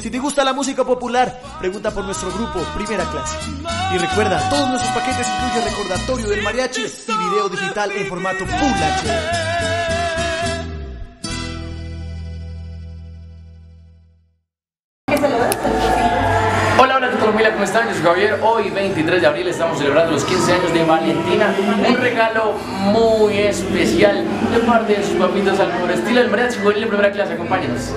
Si te gusta la música popular, pregunta por nuestro grupo Primera Clase. Y recuerda, todos nuestros paquetes incluyen recordatorio del mariachi y video digital en formato Full HD. Familia, ¿cómo están? Yo soy Javier. Hoy, 23 de abril, estamos celebrando los 15 años de Valentina. Un regalo muy especial de parte de sus papitos al mejor estilo del mariachi juvenil de primera clase. Acompáñenos.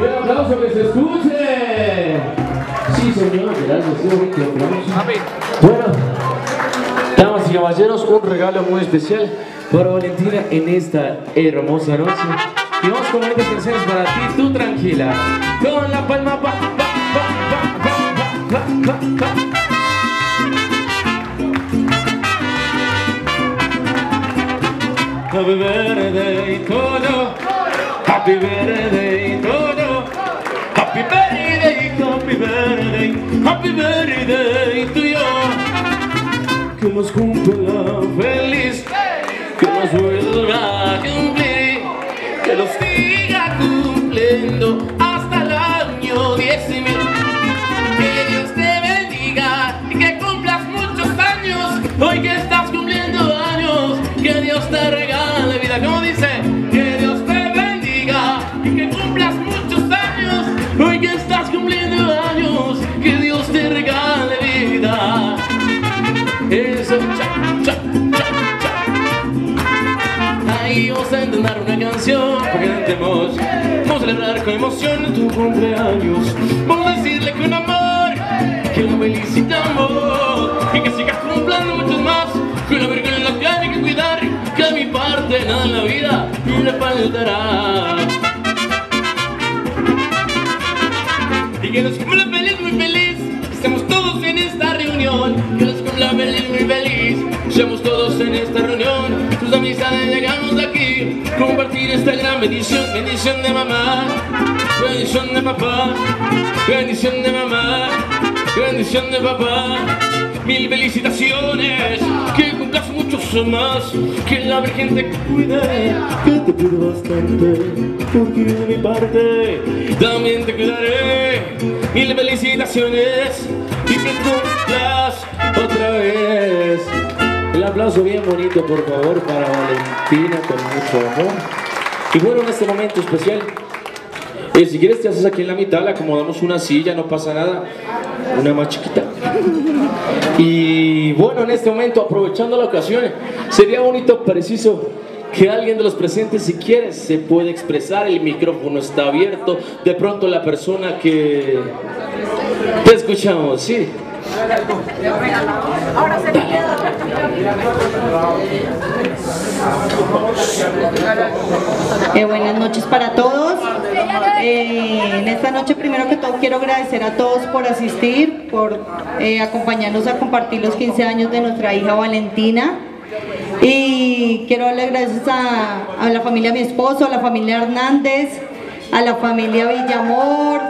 Y el aplauso que se escuche. Sí, señor, gracias. Bueno, damas y caballeros, un regalo muy especial para Valentina en esta hermosa noche. Y vamos con estas canciones para ti, tú tranquila. Con la palma, va, va, va, Happy birthday to. Happy birthday. Happy birthday, happy birthday, happy birthday to you. Que nos cumpla feliz, que nos vuelva a cumplir, que los siga cumpliendo que. Vamos a celebrar con emoción tu cumpleaños. Vamos a decirle con amor que lo felicitamos y que sigas cumpliendo muchos más. Que la virgen la tiene que cuidar, que de mi parte nada en la vida le faltará. Y que nos cumpla feliz, muy feliz. Estemos todos en esta reunión. Que nos cumpla feliz, muy feliz. Tus amistades llegamos aquí. Compartir esta gran bendición. Bendición de mamá. Bendición de papá. Bendición de mamá. Bendición de papá. Mil felicitaciones. Que cumplas muchos más. Que la Virgen te cuide. Que te pido bastante. Porque de mi parte también te cuidaré. Mil felicitaciones. Y que cumplas otra vez. El aplauso bien bonito, por favor, para Valentina con mucho amor. Y bueno, en este momento especial, eh, si quieres te haces aquí en la mitad, le acomodamos una silla, no pasa nada. Una más chiquita. Y bueno, en este momento, aprovechando la ocasión, sería bonito, preciso, que alguien de los presentes, si quiere, se puede expresar, el micrófono está abierto. De pronto la persona que... Te escuchamos, sí. Ahora se me queda. Eh, buenas noches para todos. Eh, en esta noche primero que todo quiero agradecer a todos por asistir, por eh, acompañarnos a compartir los 15 años de nuestra hija Valentina. Y quiero darle gracias a, a la familia de mi esposo, a la familia Hernández, a la familia Villamor,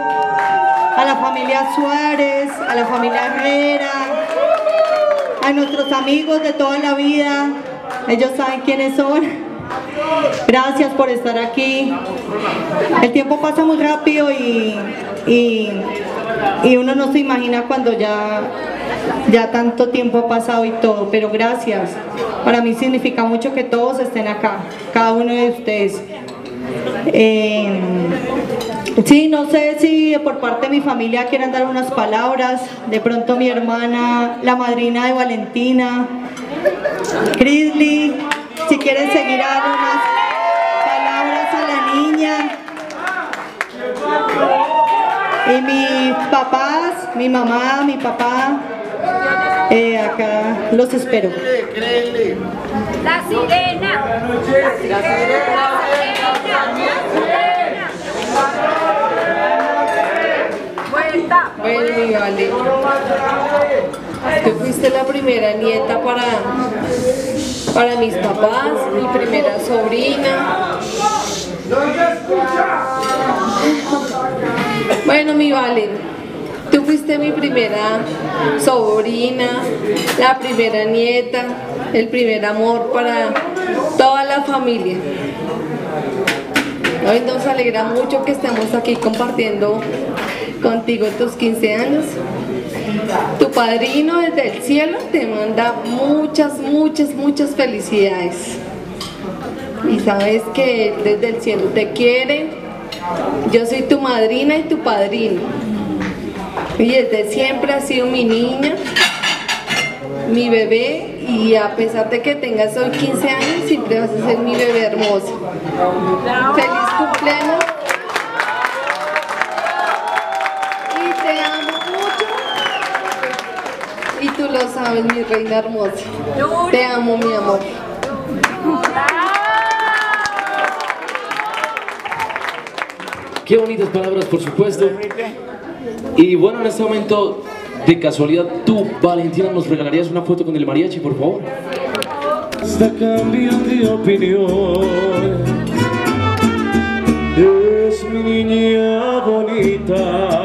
a la familia Suárez, a la familia Herrera, a nuestros amigos de toda la vida. Ellos saben quiénes son. Gracias por estar aquí. El tiempo pasa muy rápido y, y, y uno no se imagina cuando ya, ya tanto tiempo ha pasado y todo, pero gracias. Para mí significa mucho que todos estén acá, cada uno de ustedes. Eh, sí, no sé si por parte de mi familia quieran dar unas palabras. De pronto mi hermana, la madrina de Valentina, Grizzly, si quieren seguir a dar unas palabras a la niña. Y mis papás, mi mamá, mi papá, eh, acá los espero. La sirena. La Vuelta. Bueno, mi vale. Tú fuiste la primera nieta para, para mis papás, mi primera sobrina. Bueno, mi vale. Tú fuiste mi primera sobrina, la primera nieta, el primer amor para toda la familia. Hoy nos alegra mucho que estemos aquí compartiendo contigo tus 15 años. Tu padrino desde el cielo te manda muchas, muchas, muchas felicidades. Y sabes que desde el cielo te quiere. Yo soy tu madrina y tu padrino. Y desde siempre has sido mi niña, mi bebé, y a pesar de que tengas hoy 15 años, siempre vas a ser mi bebé hermoso. ¡Feliz cumpleaños! Lo sabes, mi reina hermosa. Te amo, mi amor. Qué bonitas palabras, por supuesto. Y bueno, en este momento, de casualidad, tú, Valentina, nos regalarías una foto con el mariachi, por favor. Está cambiando de opinión. Es mi niña bonita,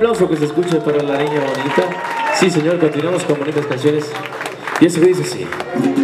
aplauso que se escucha para la niña bonita. Sí, señor, continuamos con bonitas canciones. Y eso que dice así.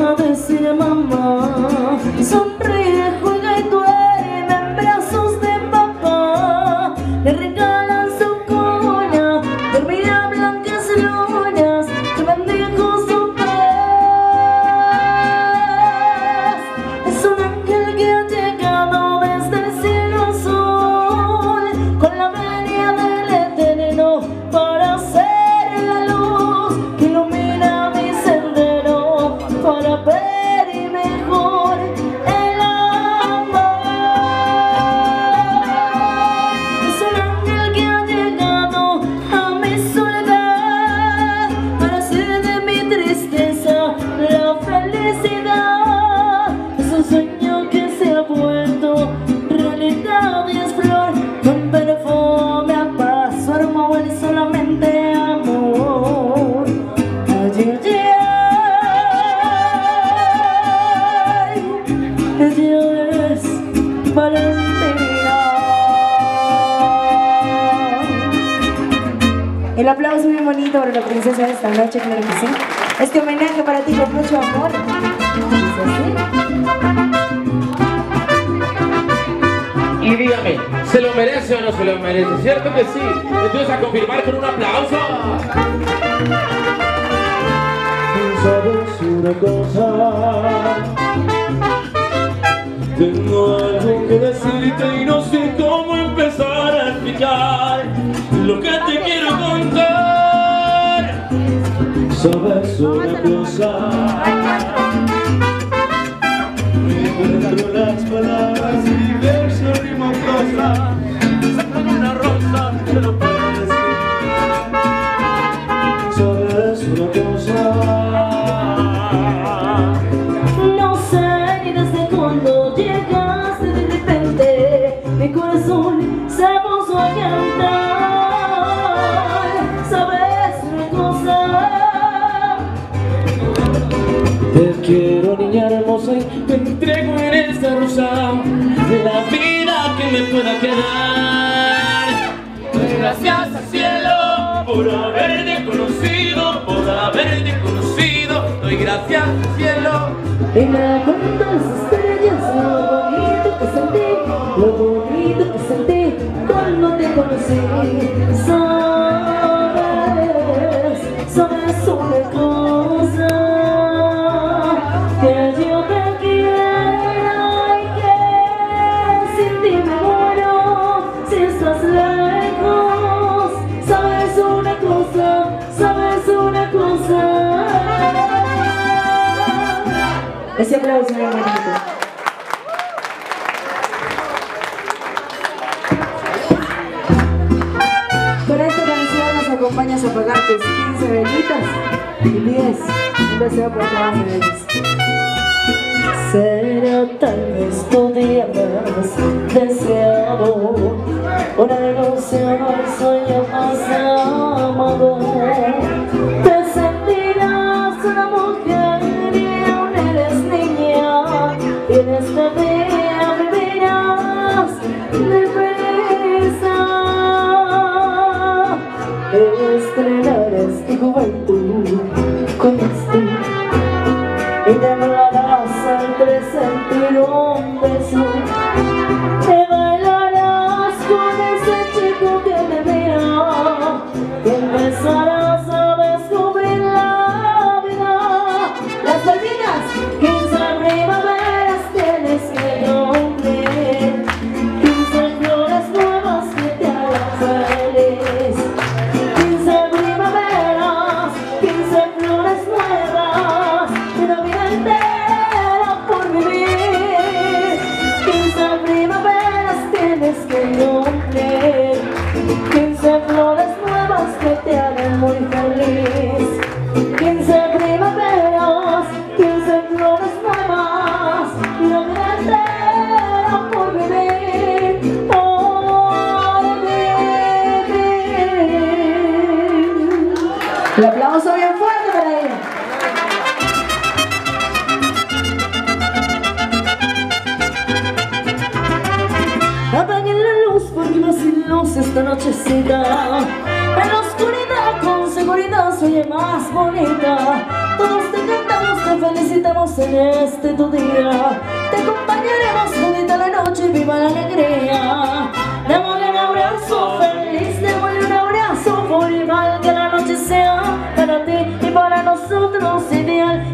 Adresim ama Son bonito para la princesa de esta noche, claro que sí. Este homenaje para ti con mucho amor. Y dígame, ¿se lo merece o no se lo merece? ¿Cierto que sí? Entonces a confirmar con un aplauso. sabes una cosa Tengo algo que decirte y no sé cómo empezar a explicar Lo que te Sabes una cosa. Me encuentro las palabras y verso rima prosa. Saco una rosa, te lo puedo decir. Sabes una cosa. No sé ni desde cuándo llegaste de repente. Mi corazón quiero niña hermosa y te entrego en esta rosa La vida que me pueda quedar. Gracias al cielo por haberte conocido Por haberte conocido. Doy gracias al cielo. Me cuentan las estrellas lo bonito que sentí Lo bonito que sentí cuando te conocí. Sabes, sabes una aplauso canción nos acompañas a pagar tus 15 velitas y 10 un deseo por cada de ellas. Será tal vez tu día más deseado. Una ilusión al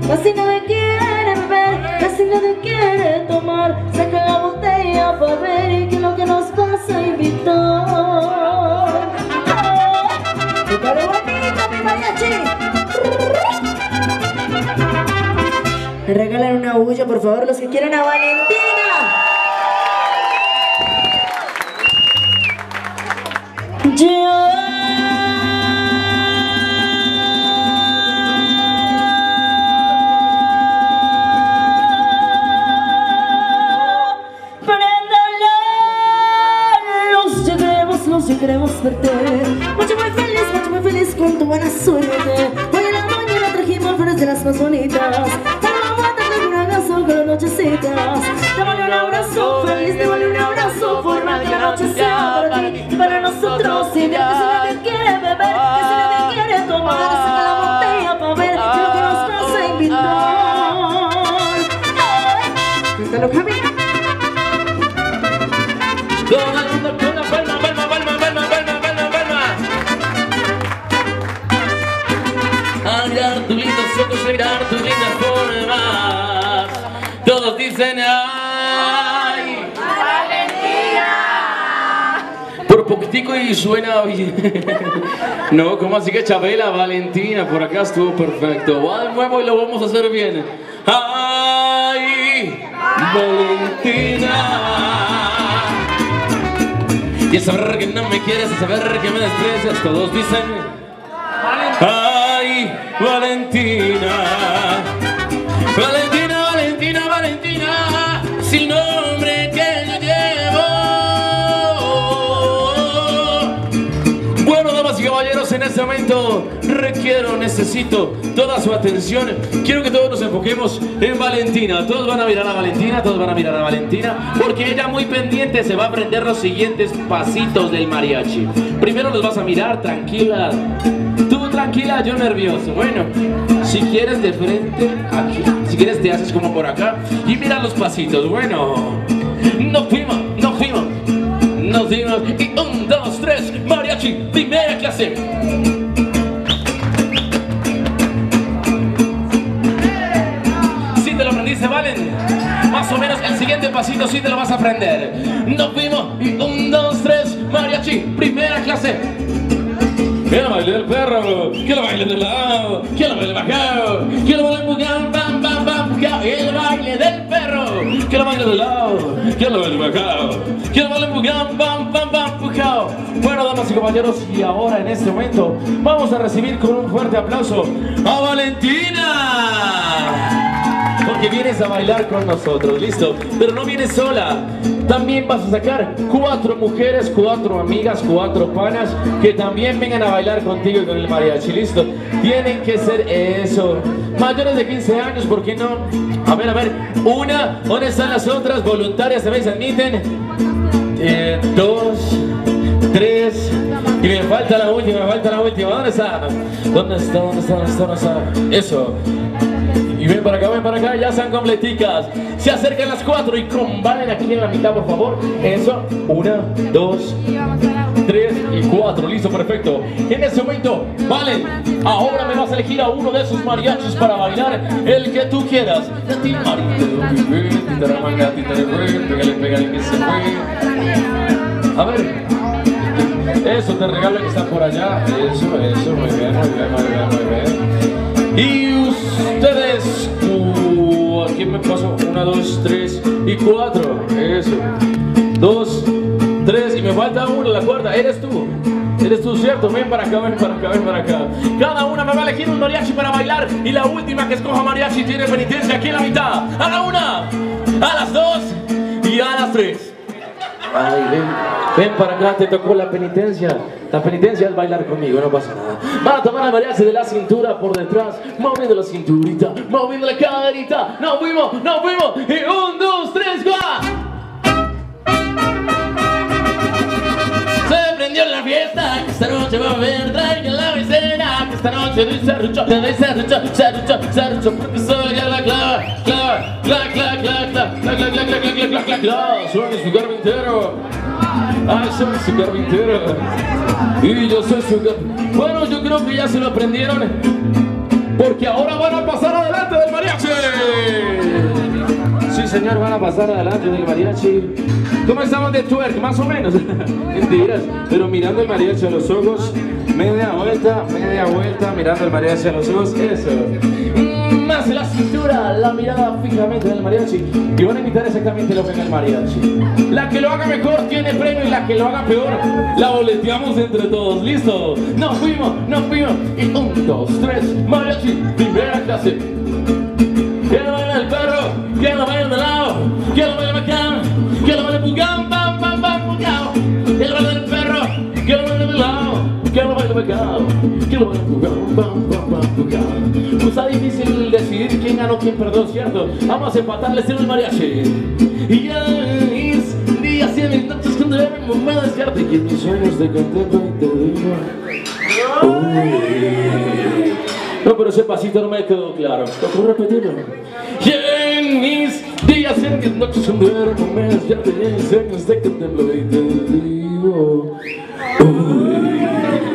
Casi nadie quiere beber, casi nadie quiere tomar Saca la botella para ver y que lo que nos pasa a invitar. Me regalan una bulla, por favor, los que quieran a Valentina. Préndale queremos verte. Mucho muy feliz, mucho muy feliz con tu buena suerte. Hoy en la mañana trajimos flores de las más bonitas Y suena bien. No, ¿cómo así que Chabela, Valentina? Por acá estuvo perfecto. Va de nuevo y lo vamos a hacer bien. ¡Ay! Valentina. Y a saber que no me quieres, saber que me desprecias, todos dicen. ¡Ay! Valentina. Valentina, Valentina, Valentina. Sin nombre requiero, necesito toda su atención. Quiero que todos nos enfoquemos en Valentina. Todos van a mirar a Valentina, todos van a mirar a Valentina, porque ella muy pendiente se va a aprender los siguientes pasitos del mariachi. Primero los vas a mirar, tranquila. Tú tranquila, yo nervioso. Bueno, si quieres de frente, aquí. Si quieres te haces como por acá y mira los pasitos. Bueno, nos fuimos, nos fuimos. Nos dimos y un, dos, tres, mariachi, primera clase. Pasito sí te lo vas a aprender. Nos fuimos y un, dos, tres, mariachi, primera clase. Que lo baile del perro, que lo baile del lado, que lo baile bajado, que lo baile bujao, pam, pam, pam, el baile del perro, que lo baile del lado, que lo baile bajado, que lo baile bujao, pam, pam, pam, bujao. Bueno, damas y caballeros, y ahora en este momento vamos a recibir con un fuerte aplauso a Valentina porque vienes a bailar con nosotros, listo. Pero no vienes sola. También vas a sacar cuatro mujeres, cuatro amigas, cuatro panas que también vengan a bailar contigo y con el mariachi, listo. Tienen que ser eso. Mayores de 15 años, ¿por qué no? A ver, a ver. Una, ¿dónde están las otras? Voluntarias, ¿se admiten? Eh, dos, tres. Y me falta la última, me falta la última. ¿Dónde está? ¿Dónde está? ¿Dónde está? ¿Dónde está? ¿Dónde está? Eso. Y ven para acá, ven para acá, ya están completicas. Se acercan las cuatro y combalen aquí en la mitad, por favor. Eso, una, dos, tres y cuatro. Listo, perfecto. En ese momento, vale. Ahora me vas a elegir a uno de esos mariachis para bailar, el que tú quieras. A ver. Eso, te regalo que está por allá. Eso, eso, muy bien, muy bien, muy bien, muy bien. Y ustedes, tres y cuatro, eso, dos, tres, y me falta uno, la cuarta, eres tú, eres tú, cierto, ven para acá, ven para acá, ven para acá. Cada una me va a elegir un mariachi para bailar, y la última que escoja mariachi tiene penitencia aquí en la mitad, a la una, a las dos y a las tres. Ay, ven, ven para acá, te tocó la penitencia. La penitencia es bailar conmigo, no pasa nada. Van a tomar el mariachi de la cintura por detrás, moviendo la cinturita, moviendo la caderita. Nos fuimos, nos fuimos. Y un, dos, tres, ¡va! Se prendió la fiesta, esta noche va a haber, traigan la que esta noche doy serrucho, te serrucho, serrucho, serrucho, porque soy la clava, clava, clava, clava, clava, clava, clava, clava, clava, clava, clava, clava, soy su carpintero. Ay, soy su carpintero. Y yo soy su carpintero. Bueno, yo creo que ya se lo aprendieron. Porque ahora van a pasar adelante del mariachi. Sí, señor, van a pasar adelante del mariachi. ¿Cómo estamos de twerk? Más o menos. Mentiras. Pero mirando el mariachi a los ojos, media vuelta, media vuelta, mirando el mariachi a los ojos. Eso. Mm, Más la cintura, la mirada fijamente del mariachi. Y van a imitar exactamente lo que haga el mariachi. La que lo haga mejor tiene premio y la que lo haga peor la boleteamos entre todos. ¿Listo? Nos fuimos, nos fuimos. Y un, dos, tres, mariachi, primera clase. Está difícil decidir quién ganó, quién perdió, ¿cierto? Vamos a empatarles en el mariachi. Y ya es días y mis noches cuando yo me despierto y en mis sueños te contemplo y te digo. No, pero ese pasito no me quedó claro. ¿Puedo repetirlo? Y en mis días, en mis noches, en duermo, me despierto y en mis sueños te contemplo y te digo. Uy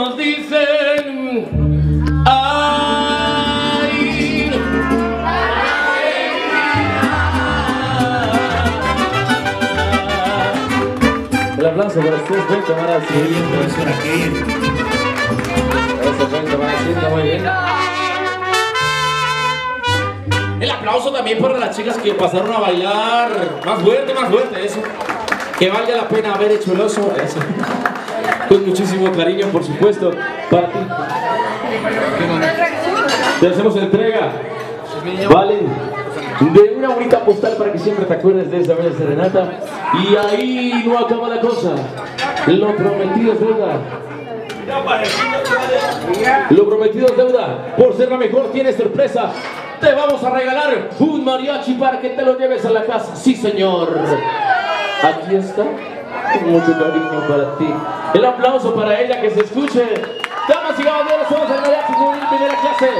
nos dicen ¡Ay! El aplauso para ustedes, ven tomar así. Eso, ven tomar así, está muy bien. El aplauso también para las chicas que pasaron a bailar. Más fuerte, más fuerte, eso. Que valga la pena haber hecho el oso. Eso. Con muchísimo cariño, por supuesto, para ti. Te hacemos entrega, Valen, de una bonita postal para que siempre te acuerdes de esa bella serenata. Y ahí no acaba la cosa. Lo prometido es deuda. Lo prometido es deuda. Por ser la mejor tienes sorpresa. Te vamos a regalar un mariachi para que te lo lleves a la casa. Sí, señor. Aquí está. Mucho cariño para ti. El aplauso para ella que se escuche. Damas y caballeros, somos el mariachi juvenil primera clase.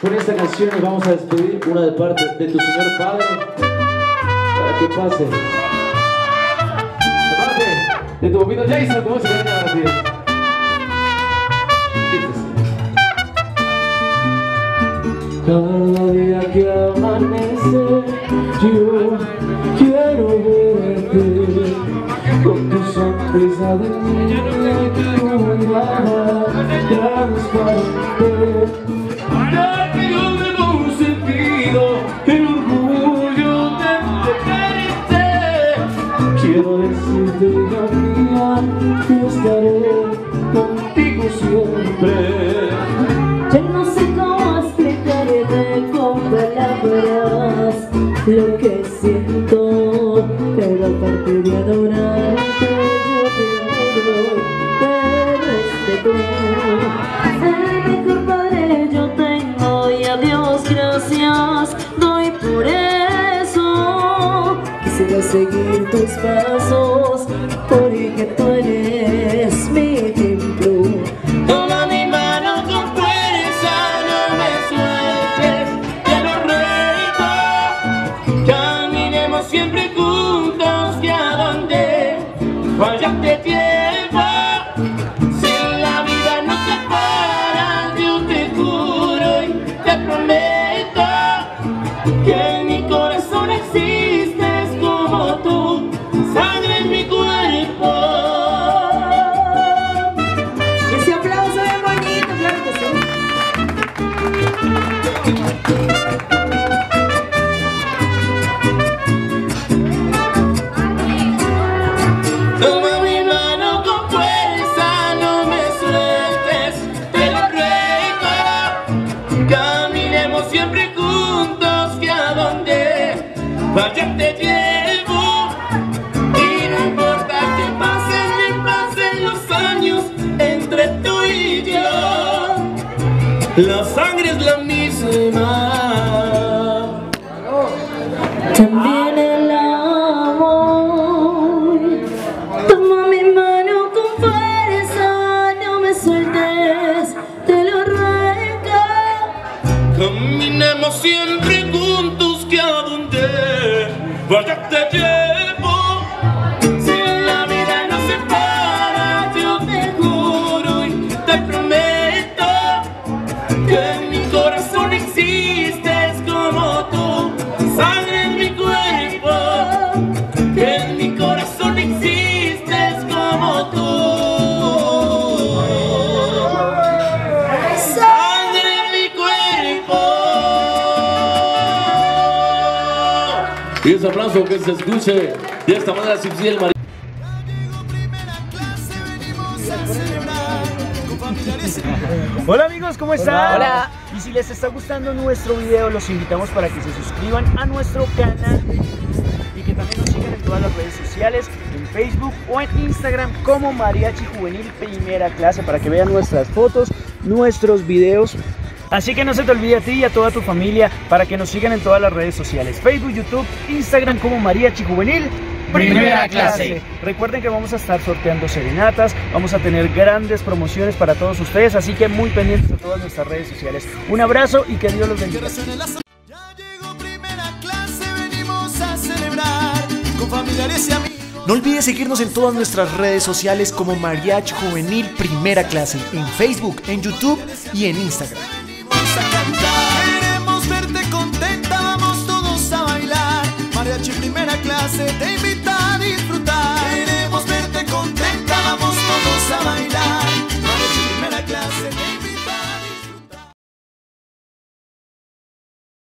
Con esta canción nos vamos a despedir una de parte de tu señor padre. Para que pase. De parte de tu papito Jason, ¿cómo se llama Cada día que amanece, yo quiero verte con tu sonrisa de y tu mirada transparente. Ya que yo tengo un sentido, el orgullo de tenerte. Quiero decirte, hija mía, que estaré lo que siento, pero aparte de adorarte, yo te adoro, te respeto. El mejor padre yo tengo y a Dios gracias doy por eso. Quisiera seguir tus pasos, Y ese aplauso que se escuche de esta manera si el marido. Hola amigos, ¿cómo están? Hola. Y si les está gustando nuestro video, los invitamos para que se suscriban a nuestro canal y que también nos sigan en todas las redes sociales, en Facebook o en Instagram como Mariachi Juvenil Primera Clase para que vean nuestras fotos, nuestros videos. Así que no se te olvide a ti y a toda tu familia para que nos sigan en todas las redes sociales, Facebook, YouTube, Instagram como Mariachi Juvenil Primera clase. Recuerden que vamos a estar sorteando serenatas, vamos a tener grandes promociones para todos ustedes, así que muy pendientes de todas nuestras redes sociales. Un abrazo y que Dios los bendiga. venimos a celebrar con familiares y amigos. No olvides seguirnos en todas nuestras redes sociales como Mariachi Juvenil Primera Clase, en Facebook, en YouTube y en Instagram. hace